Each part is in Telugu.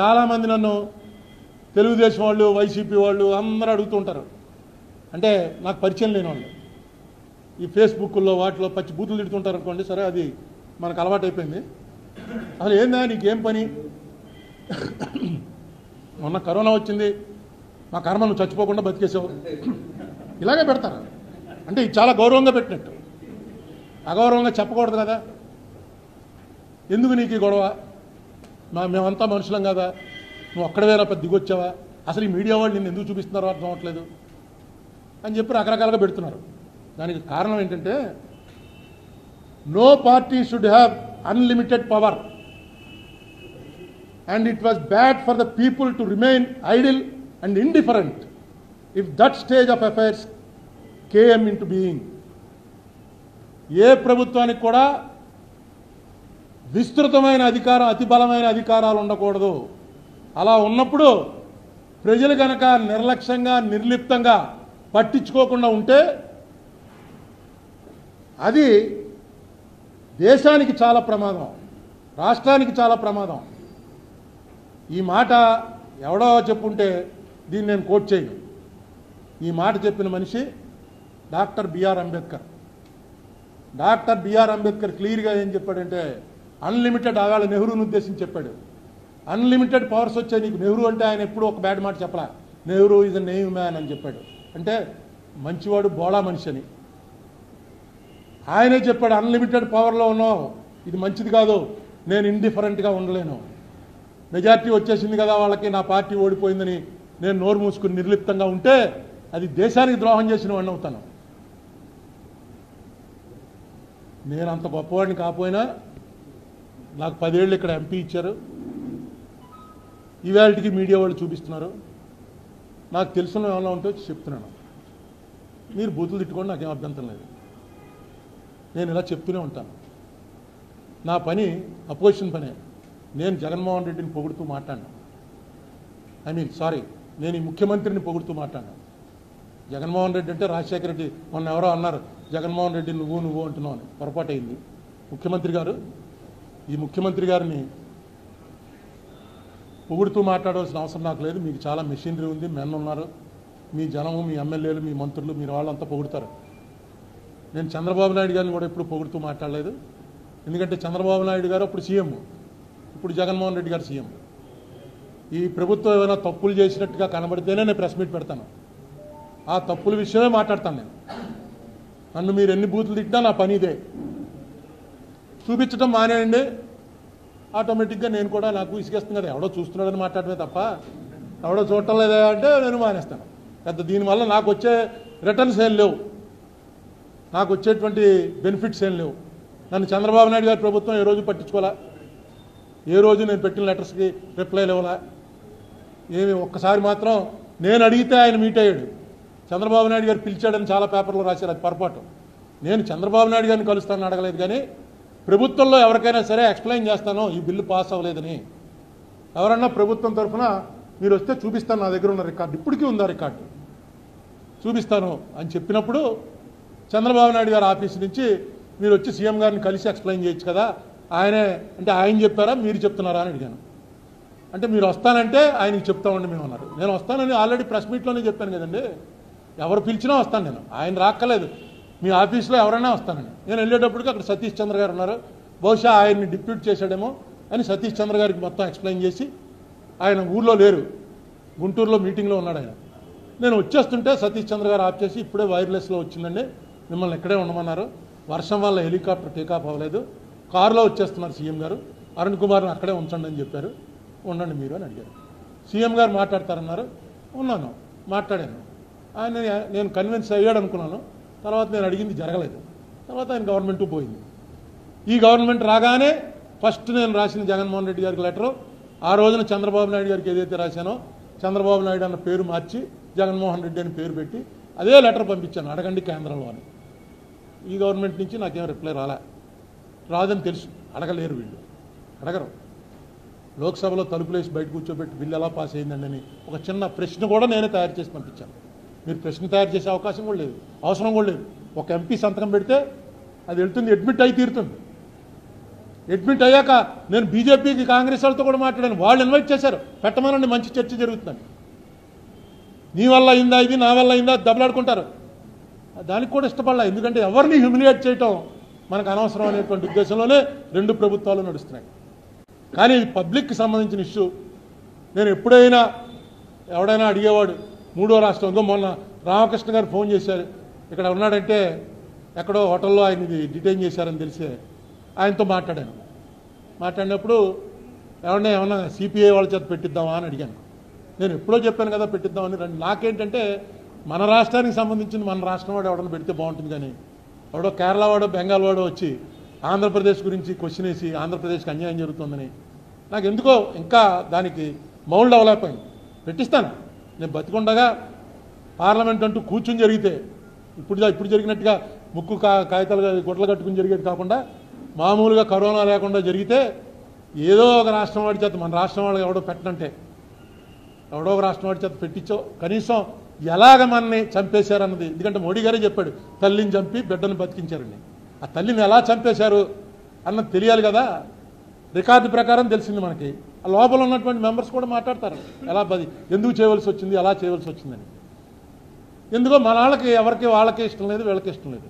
చాలామంది నన్ను తెలుగుదేశం వాళ్ళు వైసీపీ వాళ్ళు అందరూ అడుగుతుంటారు. అంటే నాకు పరిచయం లేని వాళ్ళు. ఈ ఫేస్బుక్లో వాటిలో పచ్చి బూతులు తిడుతుంటారు అనుకోండి సరే అది మనకు అలవాటు అయిపోయింది అసలు ఏందా నీకేం పని? మొన్న కరోనా వచ్చింది మా కర్మ నువ్వు చచ్చిపోకుండా బతికేసావు. ఇలాగే పెడతారు. అంటే ఇది చాలా గౌరవంగా పెట్టినట్టు. అగౌరవంగా చెప్పకూడదు కదా. ఎందుకు నీకు ఈ గొడవ? మా మేమంతా మనుషులం కదా? నువ్వు ఒక్కడవేరా పెద్ద దిగొచ్చావా? అసలు ఈ మీడియా వాళ్ళు నిన్ను ఎందుకు చూపిస్తున్నారో అర్థం అవ్వట్లేదు. అని చెప్పి రకరకాలుగా పెడుతున్నారు. దానికి కారణం ఏంటంటే no party should have unlimited power and it was bad for the people to remain idle and indifferent if that stage of affairs came into being a ప్రభుత్వానికి కూడా విస్తృతమైన అధికారం అతి బలమైన అధికారాలు ఉండకూడదు. అలా ఉన్నప్పుడు ప్రజలు కనుక నిర్లక్ష్యంగా నిర్లిప్తంగా పట్టించుకోకుండా ఉంటే అది దేశానికి చాలా ప్రమాదం రాష్ట్రానికి చాలా ప్రమాదం. ఈ మాట ఎవడో చెప్పుంటే దీన్ని నేను కోట్ చేయను. ఈ మాట చెప్పిన మనిషి doctor B R Ambedkar. Doctor B R Ambedkar క్లియర్గా ఏం చెప్పాడంటే అన్లిమిటెడ్ ఆవేళ నెహ్రూని ఉద్దేశించి చెప్పాడు. అన్లిమిటెడ్ పవర్స్ వచ్చాయి నీకు. నెహ్రూ అంటే ఆయన ఎప్పుడూ ఒక బ్యాడ్ మాట చెప్పలా. Nehru is a name man అని చెప్పాడు. అంటే మంచివాడు బోళా మనిషి అని. ఆయనే చెప్పాడు అన్లిమిటెడ్ పవర్లో ఉన్నావు. ఇది మంచిది కాదు. నేను ఇండిఫరెంట్గా ఉండలేను. మెజార్టీ వచ్చేసింది కదా వాళ్ళకి నా పార్టీ ఓడిపోయిందని నేను నోరు మూసుకుని నిర్లిప్తంగా ఉంటే అది దేశానికి ద్రోహం చేసిన వాడిని అవుతాను. నేను అంత గొప్పవాడిని కాకపోయినా నాకు పదేళ్ళు ఇక్కడ ఎంపీ ఇచ్చారు. ఇవాళకి మీడియా వాళ్ళు చూపిస్తున్నారు. నాకు తెలిసిన ఏమైనా ఉంటే చెప్తున్నాను. మీరు బూతులు తిట్టుకోండి నాకేం అభ్యంతరం లేదు. నేను ఇలా చెప్తూనే ఉంటాను. నా పని అపోజిషన్ పనే. నేను జగన్మోహన్ రెడ్డిని పొగుడుతూ మాట్లాడినా. ఐ మీన్ సారీ నేను ఈ ముఖ్యమంత్రిని పొగుడుతూ మాట్లాడినా. జగన్మోహన్ రెడ్డి అంటే రాజశేఖర రెడ్డి మొన్న ఎవరో అన్నారు జగన్మోహన్ రెడ్డి నువ్వు నువ్వు అంటున్నావు అని పొరపాటు అయింది ముఖ్యమంత్రి గారు ఈ ముఖ్యమంత్రి గారిని పొగుడుతూ మాట్లాడవలసిన అవసరం నాకు లేదు. మీకు చాలా మెషినరీ ఉంది మెన్ ఉన్నారు. మీ జనము మీ ఎమ్మెల్యేలు మీ మంత్రులు మీరు వాళ్ళంతా పొగుడుతారు. నేను చంద్రబాబు నాయుడు గారిని కూడా ఎప్పుడు పొగుడుతూ మాట్లాడలేదు. ఎందుకంటే చంద్రబాబు నాయుడు గారు అప్పుడు సీఎం. ఇప్పుడు జగన్మోహన్ రెడ్డి గారు సీఎం. ఈ ప్రభుత్వం ఏమైనా తప్పులు చేసినట్టుగా కనబడితేనే నేను ప్రెస్ మీట్ పెడతాను. ఆ తప్పుల విషయమే మాట్లాడతాను నేను. నన్ను మీరు ఎన్ని బూతులు తిట్టినా నా పని ఇదే. చూపించడం మానేయండి. ఆటోమేటిక్గా నేను కూడా నాకు ఇసుకేస్తుంది కదా ఎవడో చూస్తున్నాడని మాట్లాడమే తప్ప ఎవడో చూడటం లేదా అంటే నేను మానేస్తాను. పెద్ద దీనివల్ల నాకు వచ్చే రిటర్న్స్ ఏం లేవు. నాకు వచ్చేటువంటి బెనిఫిట్స్ ఏం లేవు. నన్ను చంద్రబాబు నాయుడు గారి ప్రభుత్వం ఏ రోజు పట్టించుకోవాలా? ఏ రోజు నేను పెట్టిన లెటర్స్కి రిప్లై లేవలా ఏమి ఒక్కసారి మాత్రం నేను అడిగితే ఆయన మీట్ అయ్యాడు. చంద్రబాబు నాయుడు గారు పిలిచాడని చాలా పేపర్లో రాశారు. అది పొరపాటు. నేను చంద్రబాబు నాయుడు గారిని కలుస్తానని అడగలేదు కానీ ప్రభుత్వంలో ఎవరికైనా సరే ఎక్స్ప్లెయిన్ చేస్తాను ఈ బిల్లు పాస్ అవ్వలేదని. ఎవరన్నా ప్రభుత్వం తరఫున మీరు వస్తే చూపిస్తాను నా దగ్గర ఉన్న రికార్డు. ఇప్పటికీ ఉందా రికార్డు? చూపిస్తాను అని చెప్పినప్పుడు చంద్రబాబు నాయుడు గారి ఆఫీస్ నుంచి మీరు వచ్చి సీఎం గారిని కలిసి ఎక్స్ప్లెయిన్ చేయొచ్చు కదా. ఆయనే అంటే ఆయన చెప్పారా మీరు చెప్తున్నారా అని అడిగాను. అంటే మీరు వస్తానంటే ఆయనకి చెప్తామండి మేము అన్నారు నేను వస్తానని ఆల్రెడీ ప్రెస్ మీట్లోనే చెప్పాను కదండి. ఎవరు పిలిచినా వస్తాను నేను. ఆయన రాక్కలేదు మీ ఆఫీస్లో ఎవరైనా వస్తానండి. నేను వెళ్ళేటప్పటికి అక్కడ సతీష్ చంద్ర గారు ఉన్నారు. బహుశా ఆయన్ని డిప్యూట్ చేశాడేమో అని సతీష్ చంద్ర గారికి మొత్తం ఎక్స్ప్లెయిన్ చేసి ఆయన ఊర్లో లేరు. గుంటూరులో మీటింగ్లో ఉన్నాడు ఆయన. నేను వచ్చేస్తుంటే సతీష్ చంద్ర గారు ఆఫ్ చేసి ఇప్పుడే వైర్లెస్లో వచ్చిందండి. మిమ్మల్ని ఇక్కడే ఉండమన్నారు. వర్షం వల్ల హెలికాప్టర్ టేకాఫ్ అవ్వలేదు. కారులో వచ్చేస్తున్నారు సీఎం గారు. అరుణ్ కుమార్ని అక్కడే ఉంచండి అని చెప్పారు. ఉండండి మీరు అని అడిగారు. సీఎం గారు మాట్లాడతారన్నారు. ఉన్నాను. మాట్లాడాను. ఆయన నేను కన్విన్స్ అయ్యాడు అనుకున్నాను తర్వాత నేను అడిగింది జరగలేదు. తర్వాత ఆయన గవర్నమెంట్ పోయింది. ఈ గవర్నమెంట్ రాగానే ఫస్ట్ నేను రాసిన జగన్మోహన్ రెడ్డి గారికి లెటరు ఆ రోజున చంద్రబాబు నాయుడు గారికి ఏదైతే రాశానో చంద్రబాబు నాయుడు అన్న పేరు మార్చి జగన్మోహన్ రెడ్డి అని పేరు పెట్టి అదే లెటర్ పంపించాను అడగండి కేంద్రంలో అని. ఈ గవర్నమెంట్ నుంచి నాకేం రిప్లై రాలే. రాదని తెలుసు అడగలేరు వీళ్ళు. అడగరు. లోక్సభలో తలుపులేసి బయట కూర్చోబెట్టి బిల్లు ఎలా పాస్ అయిందండి అని ఒక చిన్న ప్రశ్న కూడా నేనే తయారు చేసి పంపించాను. మీరు ప్రశ్న తయారు చేసే అవకాశం కూడా లేదు. అవసరం కూడా లేదు. ఒక ఎంపీ సంతకం పెడితే అది వెళ్తుంది అడ్మిట్ అయి తీరుతుంది. అడ్మిట్ అయ్యాక నేను బీజేపీకి కాంగ్రెస్ వాళ్ళతో కూడా మాట్లాడాను. వాళ్ళు ఇన్వైట్ చేశారు. పెట్టమనండి మంచి చర్చ జరుగుతుందని. నీ వల్ల అయిందా ఇది నా వల్ల అయిందా దెబ్బలాడుకుంటారు. దానికి కూడా ఇష్టపడలా. ఎందుకంటే ఎవరిని హ్యూమిలియేట్ చేయటం మనకు అనవసరం అనేటువంటి ఉద్దేశంలోనే రెండు ప్రభుత్వాలు నడుస్తున్నాయి. కానీ ఇది పబ్లిక్కి సంబంధించిన ఇష్యూ నేను ఎప్పుడైనా ఎవడైనా అడిగేవాడు మూడో రాష్ట్రం ఇంకో మొన్న రామకృష్ణ గారు ఫోన్ చేశారు. ఇక్కడ ఉన్నాడంటే ఎక్కడో హోటల్లో ఆయన డిటైన్ చేశారని తెలిసే ఆయనతో మాట్లాడాను. మాట్లాడినప్పుడు ఎవరన్నా ఏమన్నా సిపిఐ వాళ్ళ చేత పెట్టిద్దామా అని అడిగాను. నేను ఎప్పుడో చెప్పాను కదా పెట్టిద్దామని రండి. నాకేంటంటే మన రాష్ట్రానికి సంబంధించిన మన రాష్ట్రం వాడు ఎవడన్నా పెడితే బాగుంటుంది కానీ ఎవడో కేరళ వాడో బెంగాల్ వాడో వచ్చి ఆంధ్రప్రదేశ్ గురించి క్వశ్చన్ వేసి ఆంధ్రప్రదేశ్కి అన్యాయం జరుగుతుందని. నాకు ఎందుకో ఇంకా దానికి మౌల్డ్ డెవలప్ అయింది. పెట్టిస్తాను. నేను బతికుండగా పార్లమెంట్ అంటూ కూర్చుని జరిగితే ఇప్పుడు ఇప్పుడు జరిగినట్టుగా ముక్కు కా కాగితాలు గుడ్డలు కట్టుకుని జరిగేది కాకుండా మామూలుగా కరోనా లేకుండా జరిగితే ఏదో ఒక రాష్ట్రం వాడి చేత మన రాష్ట్రం వాళ్ళు ఎవడో పెట్టనంటే ఎవడో ఒక రాష్ట్రం వాడి చేత పెట్టించో కనీసం ఎలాగ మనని చంపేశారన్నది. ఎందుకంటే మోడీ గారే చెప్పాడు తల్లిని చంపి బిడ్డను బతికించారండి ఆ తల్లిని ఎలా చంపేశారు అన్నది తెలియాలి కదా. రికార్డు ప్రకారం తెలిసింది మనకి. లోపల ఉన్నటువంటి మెంబర్స్ కూడా మాట్లాడతారు. ఎలా పది ఎందుకు చేయవలసి వచ్చింది ఎలా చేయవలసి వచ్చిందని. ఎందుకో మన వాళ్ళకి ఎవరికి వాళ్ళకి ఇష్టం లేదు వీళ్ళకి ఇష్టం లేదు.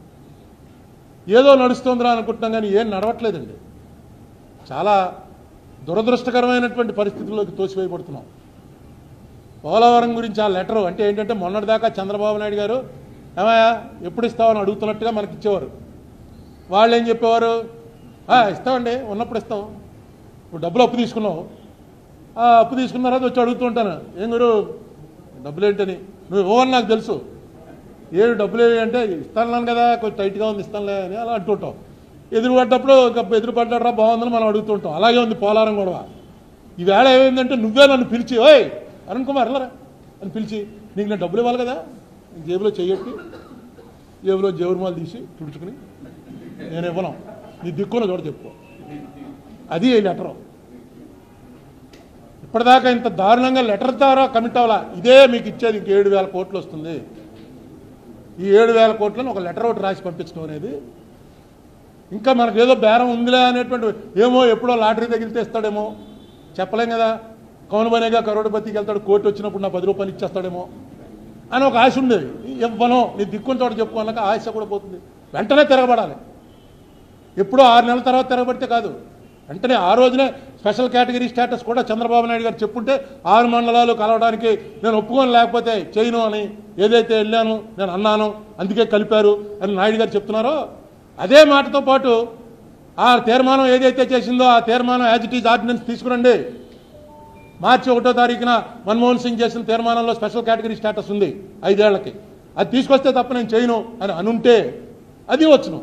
ఏదో నడుస్తుందిరా అనుకుంటున్నాం కానీ ఏం నడవట్లేదండి. చాలా దురదృష్టకరమైనటువంటి పరిస్థితుల్లోకి తోసివేయబడుతున్నాం. పోలవరం గురించి ఆ లెటరు అంటే ఏంటంటే మొన్నటిదాకా చంద్రబాబు నాయుడు గారు ఏమయ్యా ఎప్పుడు ఇస్తామని అడుగుతున్నట్టుగా మనకి ఇచ్చేవారు. వాళ్ళు ఏం చెప్పేవారు ఇస్తామండి ఉన్నప్పుడు ఇస్తాం. ఇప్పుడు డబ్బులు అప్పు తీసుకున్నావు. అప్పు తీసుకున్న తర్వాత వచ్చి అడుగుతుంటాను ఏం గురు డబ్బులు ఏంటని నువ్వు ఇవ్వని నాకు తెలుసు? ఏడు డబ్బులు ఏవి అంటే ఇస్తాను కదా కొంచెం టైట్గా ఉంది ఇస్తానులే అని అలా అంటుంటాం ఎదురుపడ్డప్పుడు ఎదురుపడ్డారా ఎదురు బాగుందని మనం అడుగుతుంటాం అలాగే ఉంది పోలారం గొడవ. ఈవేళ ఏమైందంటే నువ్వే నన్ను పిలిచి ఓయ్ అరుణ్ కుమార్ వెళ్ళరా? అని పిలిచి నీకు నేను డబ్బులు ఇవ్వాలి కదా జేబులో చెయ్యట్టి జేబులో జేబురుమాలు తీసి తుడుచుకుని నేను ఇవ్వను. నీ దిక్కున చూడ చెప్పు అది లెటరు? ఇప్పటిదాకా ఇంత దారుణంగా లెటర్ ద్వారా కమిట్ అవ్వాలా? ఇదే మీకు ఇచ్చేది ఇంక ఏడు వేల కోట్లు వస్తుంది. ఈ ఏడు వేల కోట్లను ఒక లెటర్ ఒకటి రాసి పంపించడం అనేది ఇంకా మనకు ఏదో బేరం ఉందిలే అనేటువంటి ఏమో ఎప్పుడో లాటరీ తగిలితే ఇస్తాడేమో చెప్పలేం కదా. కౌన్ బనేగా కరోడపతికి వెళ్తాడు కోర్టు వచ్చినప్పుడు నా పది రూపాయలు ఇచ్చేస్తాడేమో అని ఒక ఆశ ఉండేది. ఇవ్వను నీ దిక్కుని చోట చెప్పు ఆశ కూడా పోతుంది. వెంటనే తిరగబడాలి. ఎప్పుడో ఆరు నెలల తర్వాత తిరగబడితే కాదు. వెంటనే ఆ రోజునే స్పెషల్ కేటగిరీ స్టేటస్ కూడా చంద్రబాబు నాయుడు గారు చెప్పుంటే ఆరు మండలాలు కలవడానికి నేను ఒప్పుకొని లేకపోతే చేయను అని ఏదైతే వెళ్ళాను నేను అన్నాను అందుకే కలిపారు అని నాయుడు గారు చెప్తున్నారో అదే మాటతో పాటు ఆ తీర్మానం ఏదైతే చేసిందో ఆ తీర్మానం యాజ్ ఇట్ ఈజ్ ఆర్డినెన్స్ తీసుకురండి. మార్చి ఒకటో తారీఖున మన్మోహన్ సింగ్ చేసిన తీర్మానంలో స్పెషల్ కేటగిరీ స్టేటస్ ఉంది ఐదేళ్ళకి. అది తీసుకొస్తే తప్ప నేను చేయను అని అనుంటే అది వచ్చును.